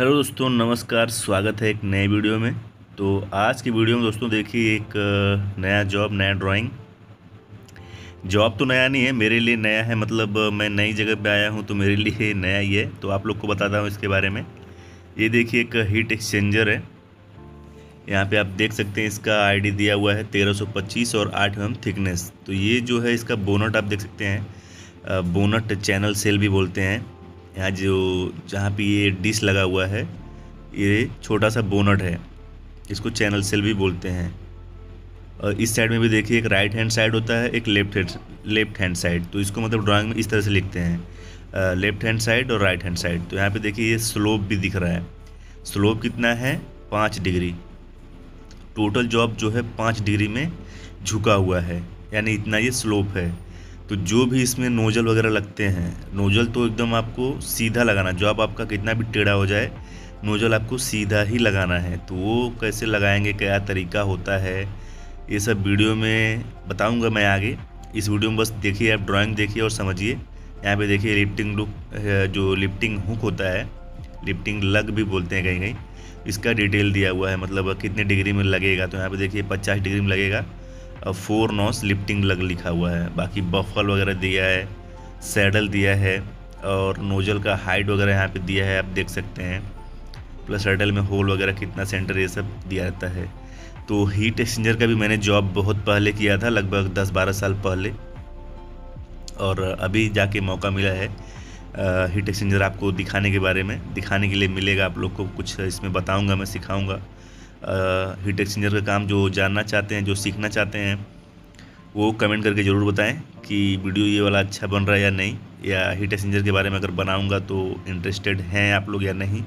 Hello दोस्तों, नमस्कार, स्वागत है एक नए वीडियो में। तो आज की वीडियो में दोस्तों देखिए एक नया जॉब नया ड्राइंग जॉब तो नया नहीं है, मेरे लिए नया है मतलब मैं नई जगह पे आया हूँ तो मेरे लिए नया ही है। तो आप लोग को बताता हूँ इसके बारे में। ये देखिए एक हीट एक्सचेंजर है। यहाँ पे आप देख सकते हैं इसका आईडी दिया हुआ है 1325 और 8 एम थिकनेस तो ये जो है इसका बोनट आप देख सकते हैं। बोनट चैनल सेल भी बोलते हैं। यहाँ जो, जहाँ पे ये डिश लगा हुआ है, ये छोटा सा बोनट है इसको चैनल सेल भी बोलते हैं। और इस साइड में भी देखिए, एक राइट हैंड साइड होता है, एक left hand left hand side तो इसको मतलब ड्राइंग में इस तरह से लिखते हैं। लेफ़्ट हैंड साइड और राइट हैंड साइड तो यहाँ पे देखिए, ये स्लोप भी दिख रहा है। स्लोप कितना है? पाँच डिग्री। टोटल जॉब जो है, पाँच डिग्री में झुका हुआ है। यानी इतना ये स्लोप है। तो जो भी इसमें नोजल वगैरह लगते हैं, नोजल तो एकदम आपको सीधा लगाना, जो आप, आपका कितना भी टेढ़ा हो जाए, नोजल आपको सीधा ही लगाना है। तो वो कैसे लगाएँगे, क्या तरीका होता है, ये सब वीडियो में बताऊँगा मैं आगे। इस वीडियो में बस देखिए, आप ड्राइंग देखिए और समझिए। यहाँ पे देखिए लिफ्टिंग लुक जो लिफ्टिंग हुक होता है लिफ्टिंग लग भी बोलते हैं कहीं कहीं इसका डिटेल दिया हुआ है। मतलब कितने डिग्री में लगेगा तो यहाँ पे देखिए पचास डिग्री में लगेगा। फोर नॉस लिफ्टिंग लग लिखा हुआ है। बाकी बफल वगैरह दिया है सैडल दिया है, और नोजल का हाइट वगैरह यहाँ पे दिया है, आप देख सकते हैं। प्लस सैडल में होल वगैरह कितना सेंटर ये सब दिया रहता है। तो हीट एक्सचेंजर का भी मैंने जॉब बहुत पहले किया था, लगभग दस बारह साल पहले। और अभी जाके मौका मिला है हीट एक्सचेंजर आपको दिखाने के बारे में। दिखाने के लिए मिलेगा आप लोग को कुछ, इसमें बताऊँगा, मैं सिखाऊँगा। हीट एक्सचेंजर का काम जो जानना चाहते हैं, जो सीखना चाहते हैं, वो कमेंट करके ज़रूर बताएँ कि वीडियो ये वाला अच्छा बन रहा है या नहीं, या हीट एक्सचेंजर के बारे में अगर बनाऊँगा तो इंटरेस्टेड हैं आप लोग या नहीं।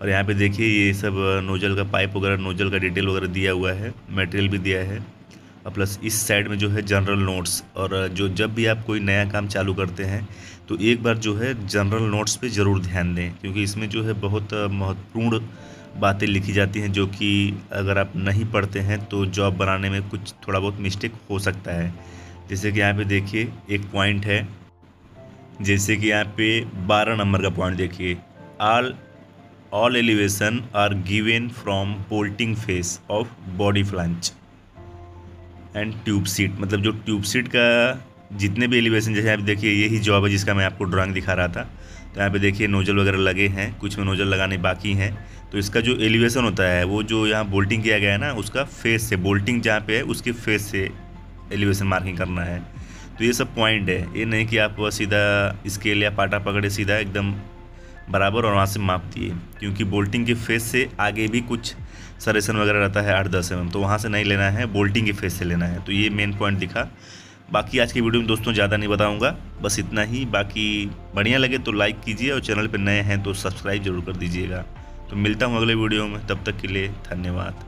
और यहाँ पे देखिए ये सब नोजल का पाइप वगैरह, नोजल का डिटेल वगैरह दिया हुआ है मटेरियल भी दिया है। और प्लस इस साइड में जो है जनरल नोट्स और जो जब भी आप कोई नया काम चालू करते हैं तो एक बार जो है जनरल नोट्स पे ज़रूर ध्यान दें, क्योंकि इसमें जो है बहुत महत्वपूर्ण बातें लिखी जाती हैं जो कि अगर आप नहीं पढ़ते हैं तो जॉब बनाने में कुछ थोड़ा बहुत मिस्टेक हो सकता है। जैसे कि यहाँ पे देखिए, एक पॉइंट है, जैसे कि यहाँ पे बारह नंबर का पॉइंट देखिए all all elevation are given from bolting face of body flange and tube sheet मतलब जो ट्यूब सीट का जितने भी एलिवेशन जैसे आप देखिए, यही जॉब है जिसका मैं आपको ड्राइंग दिखा रहा था। तो यहाँ पे देखिए नोजल वगैरह लगे हैं, कुछ में नोजल लगाने बाकी हैं। तो इसका जो एलिवेशन होता है, वो जो यहाँ बोल्टिंग किया गया है ना, उसका फेस से बोल्टिंग जहाँ पे है, उसके फेस से एलिवेशन मार्किंग करना है। तो ये सब पॉइंट है। ये नहीं कि आप सीधा स्केल या पाटा पकड़े, सीधा एकदम बराबर और वहाँ से माप दिए क्योंकि बोल्टिंग के फेस से आगे भी कुछ सरेसन वगैरह रहता है आठ दस एम तो वहाँ से नहीं लेना है, बोल्टिंग के फेस से लेना है। तो ये मेन पॉइंट दिखा। बाकी आज की वीडियो में दोस्तों ज़्यादा नहीं बताऊँगा, बस इतना ही। बाकी बढ़िया लगे तो लाइक कीजिए और चैनल पर नए हैं तो सब्सक्राइब ज़रूर कर दीजिएगा। तो मिलता हूँ अगले वीडियो में, तब तक के लिए धन्यवाद।